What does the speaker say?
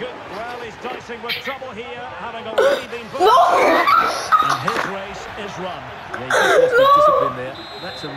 Good. Well, he's dicing with trouble here, having already been booked. And his race is run. Yeah, he just lost his discipline there. That's a